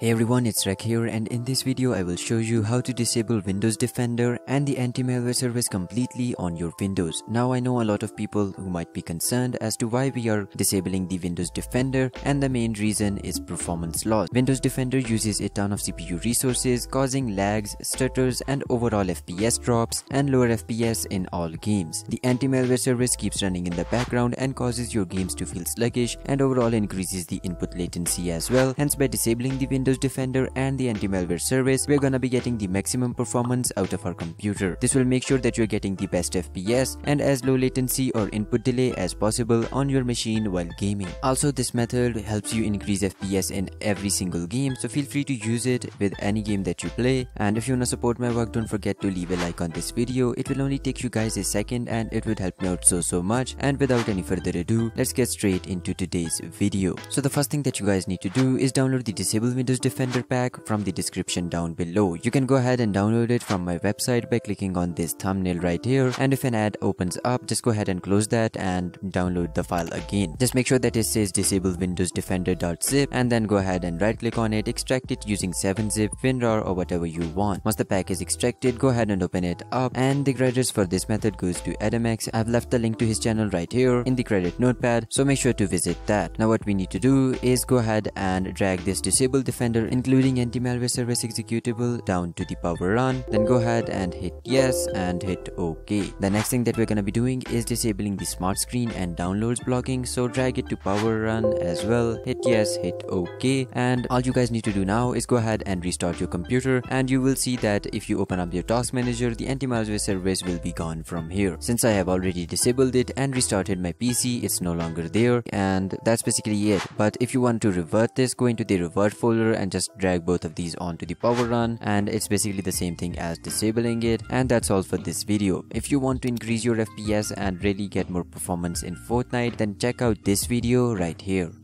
Hey everyone, it's Rek here and in this video I will show you how to disable Windows Defender and the anti-malware service completely on your Windows. Now I know a lot of people who might be concerned as to why we are disabling the Windows Defender and the main reason is performance loss. Windows Defender uses a ton of CPU resources causing lags, stutters and overall FPS drops and lower FPS in all games. The anti-malware service keeps running in the background and causes your games to feel sluggish and overall increases the input latency as well. Hence by disabling the Windows Windows Defender and the anti-malware service, we're gonna be getting the maximum performance out of our computer. This will make sure that you're getting the best FPS and as low latency or input delay as possible on your machine while gaming. Also, this method helps you increase FPS in every single game, so feel free to use it with any game that you play. And if you wanna support my work, don't forget to leave a like on this video. It will only take you guys a second and it would help me out so so much. And without any further ado, let's get straight into today's video. So the first thing that you guys need to do is download the disable Windows Defender pack from the description down below. You can go ahead and download it from my website by clicking on this thumbnail right here and if an ad opens up just go ahead and close that and download the file again. Just make sure that it says disable windows defender.zip and then go ahead and right click on it, extract it using 7-zip, WinRAR or whatever you want. Once the pack is extracted, go ahead and open it up and the credits for this method goes to AdamX. I've left the link to his channel right here in the credit notepad so make sure to visit that. Now what we need to do is go ahead and drag this disable defender Defender including anti-malware service executable down to the PowerRun. Then go ahead and hit yes and hit ok. The next thing that we're gonna be doing is disabling the SmartScreen and downloads blocking. So drag it to PowerRun as well. Hit yes hit ok. And all you guys need to do now is go ahead and restart your computer. And you will see that if you open up your task manager the anti-malware service will be gone from here. Since i have already disabled it and restarted my pc it's no longer there. And that's basically it. But if you want to revert this go into the revert folder and just drag both of these onto the PowerRun and it's basically the same thing as disabling it and that's all for this video. If you want to increase your FPS and really get more performance in Fortnite then check out this video right here.